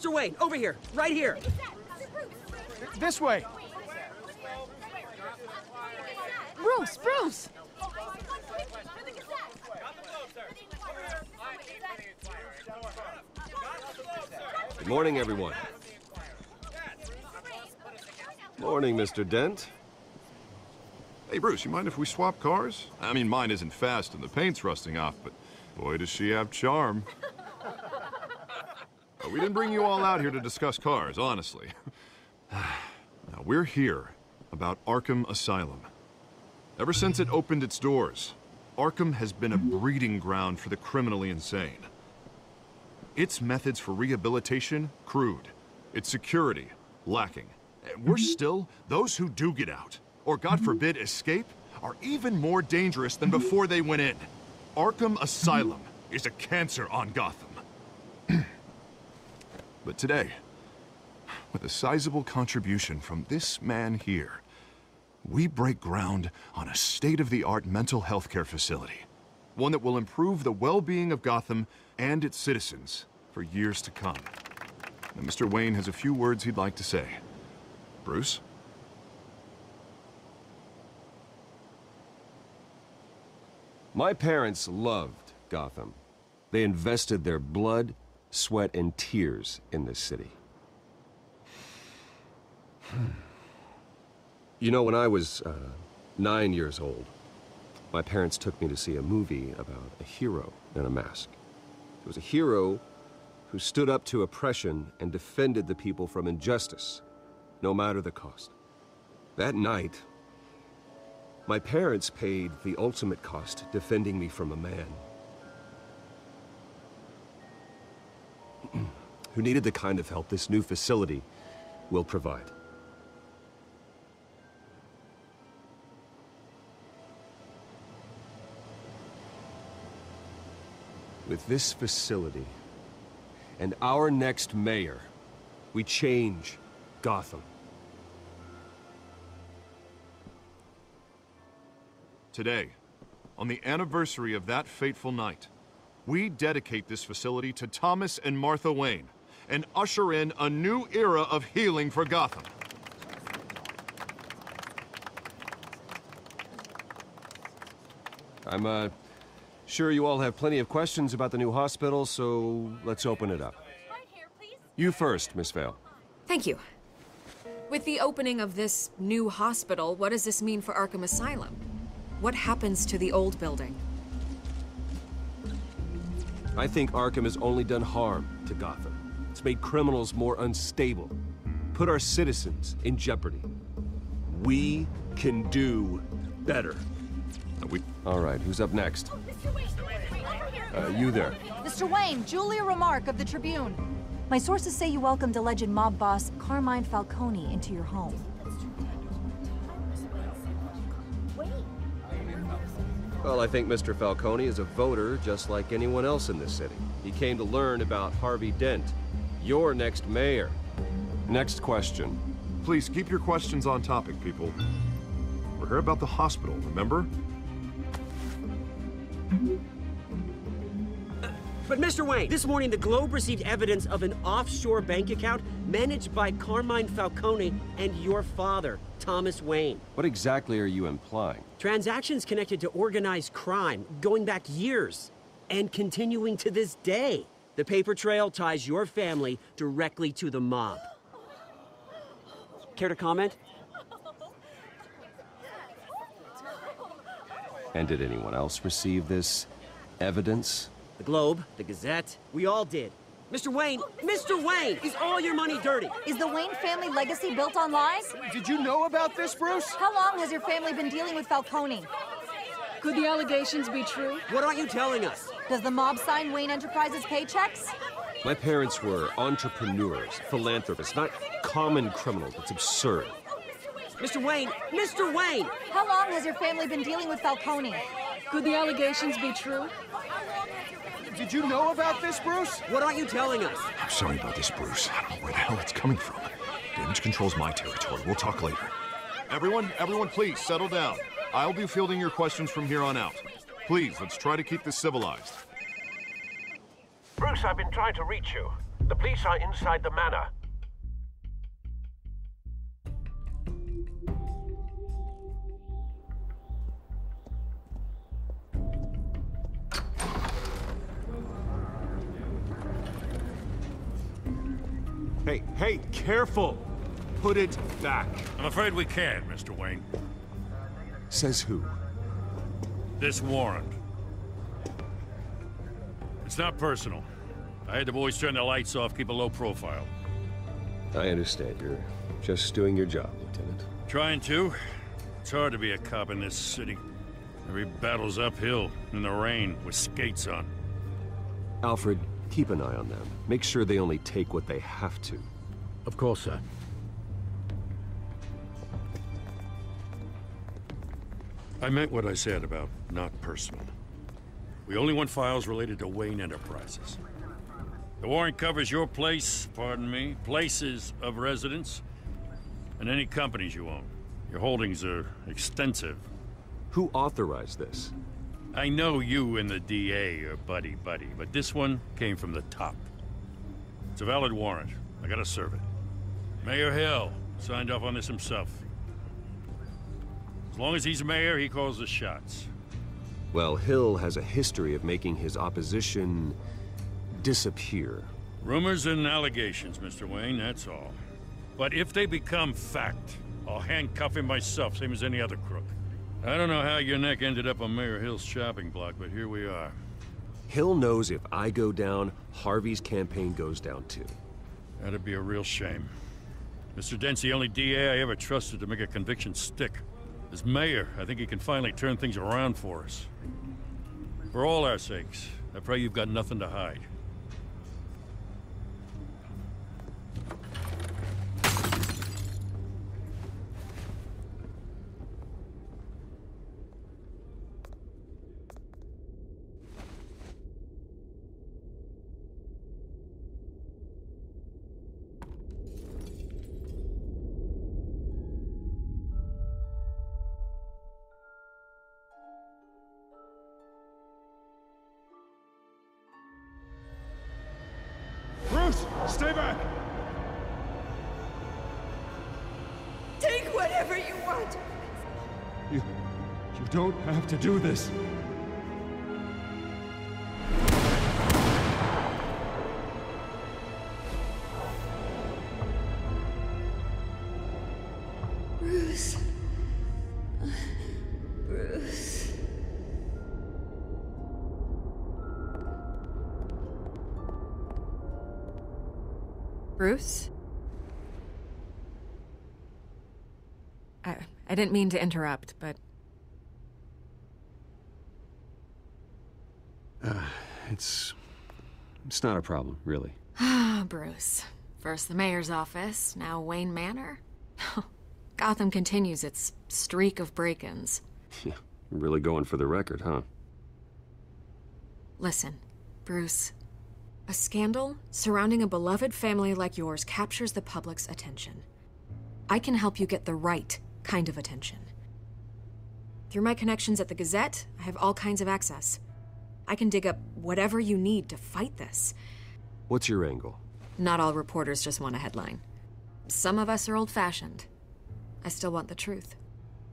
Mr. Wayne, over here, right here. This way. Bruce, Bruce! Good morning, everyone. Morning, Mr. Dent. Hey, Bruce, you mind if we swap cars? I mean, mine isn't fast and the paint's rusting off, but boy, does she have charm. We didn't bring you all out here to discuss cars, honestly. now, we're here about Arkham Asylum. Ever since it opened its doors, Arkham has been a breeding ground for the criminally insane. Its methods for rehabilitation, crude. Its security, lacking. And We're mm-hmm. still, those who do get out, or God mm-hmm. forbid escape, are even more dangerous than before they went in. Arkham Asylum is a cancer on Gotham. but today, with a sizable contribution from this man here, we break ground on a state-of-the-art mental health care facility. One that will improve the well-being of Gotham and its citizens for years to come. Now, Mr. Wayne has a few words he'd like to say. Bruce? My parents loved Gotham. They invested their blood, sweat, and tears in this city. You know, when I was uh, nine years old, my parents took me to see a movie about a hero in a mask. It was a hero who stood up to oppression and defended the people from injustice, no matter the cost. That night, my parents paid the ultimate cost defending me from a man who needed the kind of help this new facility will provide. With this facility and our next mayor, we change Gotham. Today, on the anniversary of that fateful night, we dedicate this facility to Thomas and Martha Wayne and usher in a new era of healing for Gotham. I'm, uh, sure you all have plenty of questions about the new hospital, so let's open it up. You first, Miss Vale. Thank you. With the opening of this new hospital, what does this mean for Arkham Asylum? What happens to the old building? I think Arkham has only done harm to Gotham. It's made criminals more unstable, put our citizens in jeopardy. We can do better. We, All right, who's up next? Uh, you there. Mr. Wayne, Julia Remark of the Tribune. My sources say you welcomed alleged mob boss Carmine Falcone into your home. Well, I think Mr. Falcone is a voter just like anyone else in this city. He came to learn about Harvey Dent, your next mayor. Next question. please keep your questions on topic, people. We're here about the hospital, remember? But Mr. Wayne, this morning the Globe received evidence of an offshore bank account managed by Carmine Falcone and your father, Thomas Wayne. What exactly are you implying? Transactions connected to organized crime going back years and continuing to this day. The paper trail ties your family directly to the mob. Care to comment? And did anyone else receive this evidence? The Globe, the Gazette, we all did. Mr. Wayne, Mr. Wayne, is all your money dirty? Is the Wayne family legacy built on lies? Did you know about this, Bruce? How long has your family been dealing with Falcone? Could the allegations be true? What aren't you telling us? Does the mob sign Wayne Enterprises paychecks? My parents were entrepreneurs, philanthropists, not common criminals. It's absurd. Mr. Wayne, Mr. Wayne! How long has your family been dealing with Falcone? Could the allegations be true? Did you know about this, Bruce? What aren't you telling us? I'm sorry about this, Bruce. I don't know where the hell it's coming from. Damage control's my territory. We'll talk later. Everyone, everyone, please settle down. I'll be fielding your questions from here on out. Please, let's try to keep this civilized. Bruce, I've been trying to reach you. The police are inside the manor. Hey, hey, careful! Put it back. I'm afraid we can't, Mr. Wayne. Says who? This warrant. It's not personal. I had the boys turn the lights off, keep a low profile. I understand. You're just doing your job, Lieutenant. Trying to. It's hard to be a cop in this city. Every battle's uphill, in the rain, with skates on. Alfred, keep an eye on them. Make sure they only take what they have to. Of course, sir. I meant what I said about not personal. We only want files related to Wayne Enterprises. The warrant covers your place, pardon me, places of residence, and any companies you own. Your holdings are extensive. Who authorized this? I know you and the DA are buddy-buddy, but this one came from the top. It's a valid warrant. I gotta serve it. Mayor Hill signed off on this himself. As long as he's mayor, he calls the shots. Well, Hill has a history of making his opposition disappear. Rumors and allegations, Mr. Wayne, that's all. But if they become fact, I'll handcuff him myself, same as any other crook. I don't know how your neck ended up on Mayor Hill's shopping block, but here we are. Hill knows if I go down, Harvey's campaign goes down too. That'd be a real shame. Mr. Dent's the only DA I ever trusted to make a conviction stick. As mayor, I think he can finally turn things around for us. For all our sakes, I pray you've got nothing to hide. Whatever you want. You... you don't have to do this. Didn't mean to interrupt, but It's... it's not a problem, really. Ah, Bruce. First the mayor's office, now Wayne Manor. Gotham continues its streak of break ins. Yeah, really going for the record, huh? Listen, Bruce. A scandal surrounding a beloved family like yours captures the public's attention. I can help you get the right kind of attention. Through my connections at the Gazette, I have all kinds of access. I can dig up whatever you need to fight this. What's your angle? Not all reporters just want a headline. Some of us are old fashioned. I still want the truth.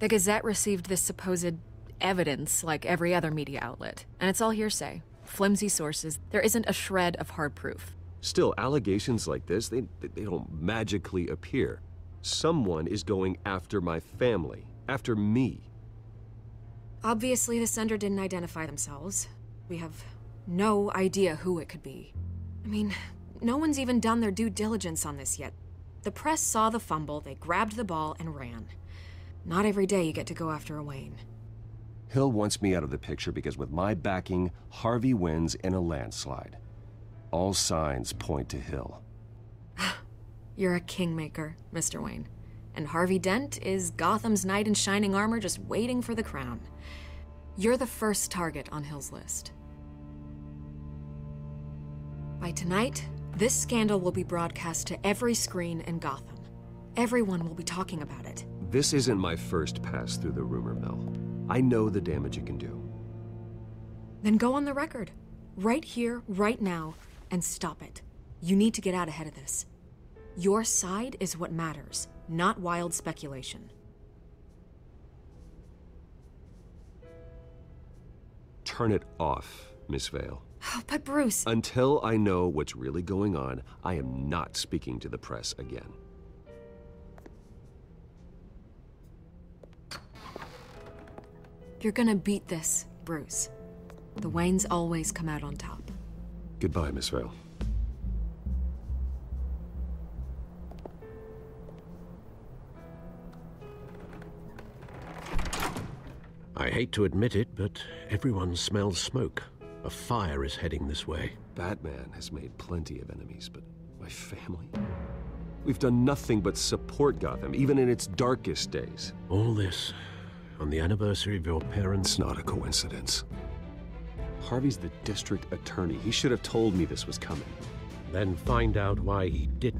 The Gazette received this supposed evidence like every other media outlet, and it's all hearsay. Flimsy sources. There isn't a shred of hard proof. Still, allegations like this, they, they don't magically appear. Someone is going after my family, after me. Obviously, the sender didn't identify themselves. We have no idea who it could be. I mean, no one's even done their due diligence on this yet. The press saw the fumble, they grabbed the ball, and ran. Not every day you get to go after a Wayne. Hill wants me out of the picture because with my backing, Harvey wins in a landslide. All signs point to Hill. You're a kingmaker, Mr. Wayne. And Harvey Dent is Gotham's knight in shining armor just waiting for the crown. You're the first target on Hill's list. By tonight, this scandal will be broadcast to every screen in Gotham. Everyone will be talking about it. This isn't my first pass through the rumor mill. I know the damage it can do. Then go on the record. Right here, right now, and stop it. You need to get out ahead of this. Your side is what matters, not wild speculation. Turn it off, Miss Vale. Oh, but Bruce. Until I know what's really going on, I am not speaking to the press again. You're gonna beat this, Bruce. The Waynes always come out on top. Goodbye, Miss Vale. I hate to admit it, but everyone smells smoke. A fire is heading this way. Batman has made plenty of enemies, but my family? We've done nothing but support Gotham, even in its darkest days. All this on the anniversary of your parents' It's not a coincidence. Harvey's the district attorney. He should have told me this was coming. Then find out why he didn't.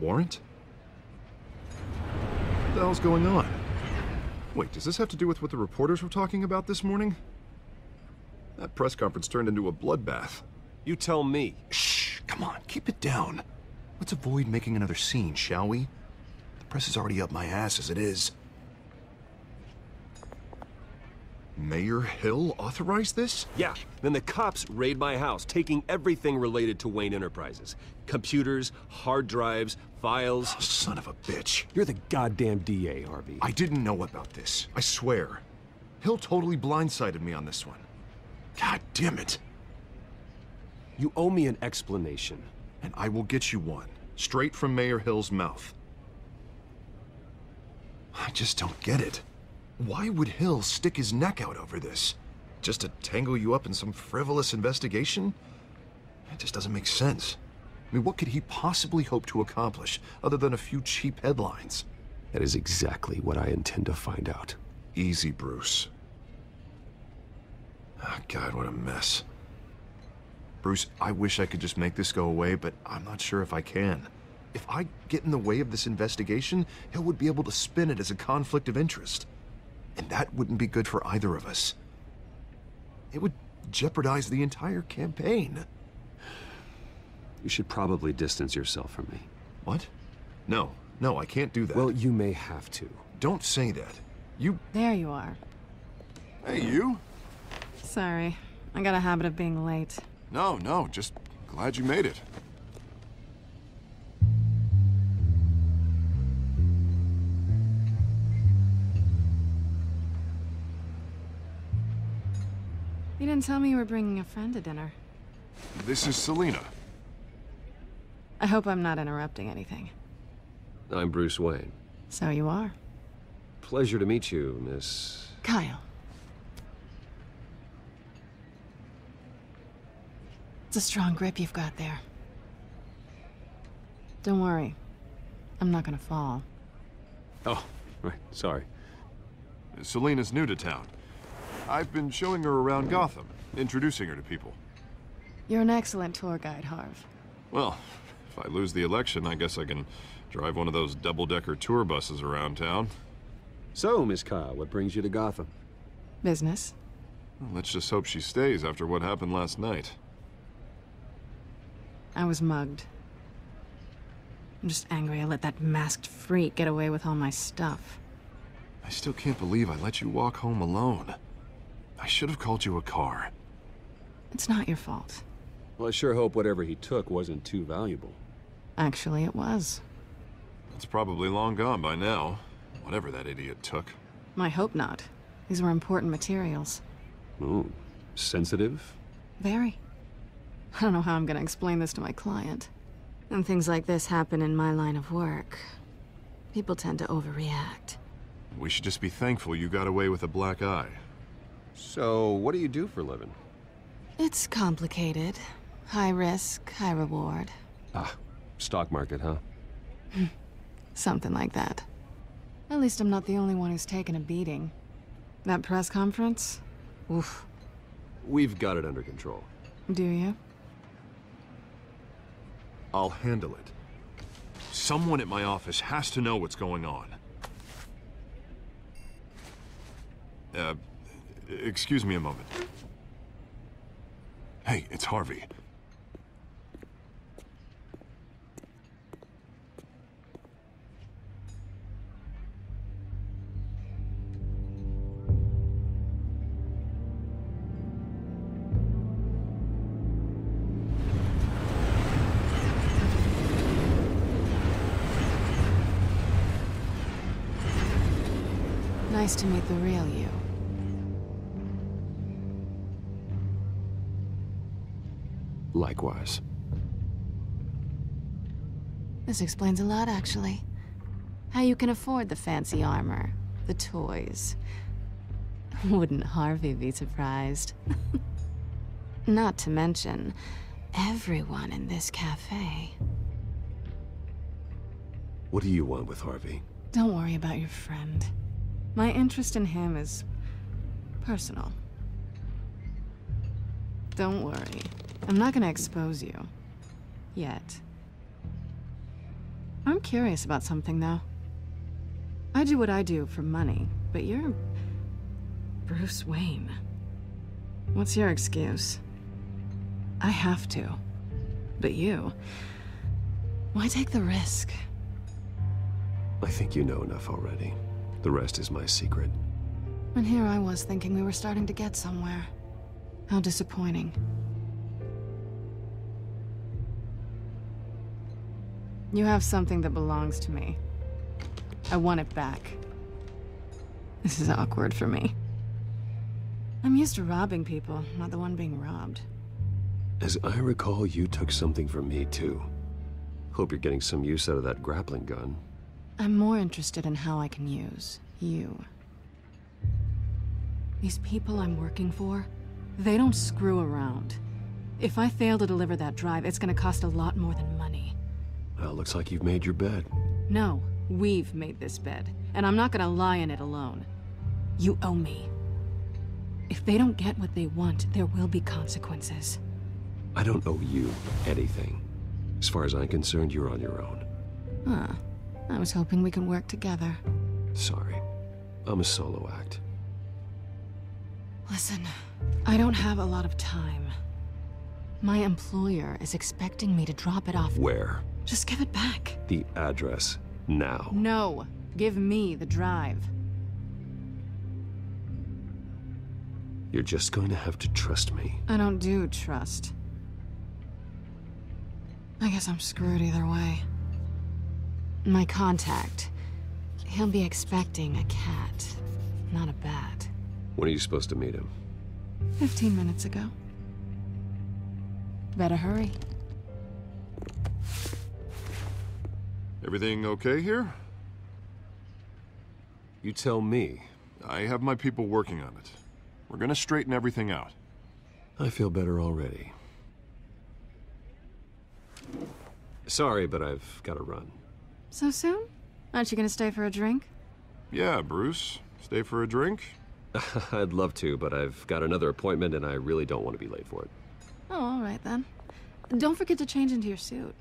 Warrant? What the hell's going on? Wait, does this have to do with what the reporters were talking about this morning? That press conference turned into a bloodbath. You tell me. Shh, come on, keep it down. Let's avoid making another scene, shall we? The press is already up my ass as it is. Mayor Hill authorized this? Yeah, then the cops raid my house, taking everything related to Wayne Enterprises. Computers, hard drives, files. Oh, son of a bitch. You're the goddamn DA, Harvey. I didn't know about this. I swear. Hill totally blindsided me on this one. God damn it. You owe me an explanation. And I will get you one. Straight from Mayor Hill's mouth. I just don't get it. Why would Hill stick his neck out over this? Just to tangle you up in some frivolous investigation? It just doesn't make sense. I mean, what could he possibly hope to accomplish other than a few cheap headlines? That is exactly what I intend to find out. Easy, Bruce. Oh, God, what a mess. Bruce, I wish I could just make this go away, but I'm not sure if I can. If I get in the way of this investigation, Hill would be able to spin it as a conflict of interest. And that wouldn't be good for either of us. It would jeopardize the entire campaign. You should probably distance yourself from me. What? No, no, I can't do that. Well, you may have to. Don't say that. You... There you are. Hey, you? Sorry. I got a habit of being late. No, no, just glad you made it. Didn't tell me you were bringing a friend to dinner. This is Selina. I hope I'm not interrupting anything. I'm Bruce Wayne. So you are. Pleasure to meet you, Miss... Kyle. It's a strong grip you've got there. Don't worry. I'm not gonna fall. Oh, right, sorry. Selina's new to town. I've been showing her around Gotham, introducing her to people. You're an excellent tour guide, Harv. Well, if I lose the election, I guess I can drive one of those double-decker tour buses around town. So, Miss Kyle, what brings you to Gotham? Business. Well, let's just hope she stays after what happened last night. I was mugged. I'm just angry I let that masked freak get away with all my stuff. I still can't believe I let you walk home alone. I should have called you a car. It's not your fault. Well, I sure hope whatever he took wasn't too valuable. Actually, it was. It's probably long gone by now, whatever that idiot took. I hope not. These were important materials. Ooh, sensitive? Very. I don't know how I'm gonna explain this to my client. And things like this happen in my line of work. People tend to overreact. We should just be thankful you got away with a black eye. So, what do you do for a living? It's complicated. High risk, high reward. Ah, stock market, huh? Something like that. At least I'm not the only one who's taken a beating. That press conference? Oof. We've got it under control. Do you? I'll handle it. Someone at my office has to know what's going on. Uh, excuse me a moment. Hey, it's Harvey. Nice to meet the real you. Likewise. This explains a lot, actually. How you can afford the fancy armor, the toys. Wouldn't Harvey be surprised? Not to mention, everyone in this cafe. What do you want with Harvey? Don't worry about your friend. My interest in him is personal. Don't worry. I'm not gonna expose you. Yet. I'm curious about something, though. I do what I do for money, but you're... Bruce Wayne. What's your excuse? I have to. But you... Why take the risk? I think you know enough already. The rest is my secret. And here I was thinking we were starting to get somewhere. How disappointing. You have something that belongs to me. I want it back. This is awkward for me. I'm used to robbing people, not the one being robbed. As I recall, you took something from me, too. Hope you're getting some use out of that grappling gun. I'm more interested in how I can use you. These people I'm working for, they don't screw around. If I fail to deliver that drive, it's gonna cost a lot more than money. Well, looks like you've made your bed. No, we've made this bed, and I'm not gonna lie in it alone. You owe me. If they don't get what they want, there will be consequences. I don't owe you anything. As far as I'm concerned, you're on your own. Huh. I was hoping we could work together. Sorry. I'm a solo act. Listen, I don't have a lot of time. My employer is expecting me to drop it off. Where? Just give it back. The address. Now. No. Give me the drive. You're just going to have to trust me. I don't do trust. I guess I'm screwed either way. My contact. He'll be expecting a cat, not a bat. When are you supposed to meet him? Fifteen minutes ago. Better hurry. Everything okay here? You tell me. I have my people working on it. We're gonna straighten everything out. I feel better already. Sorry, but I've got to run. So soon? Aren't you gonna stay for a drink? Yeah, Bruce. Stay for a drink? I'd love to, but I've got another appointment and I really don't want to be late for it. Oh, all right then. Don't forget to change into your suit.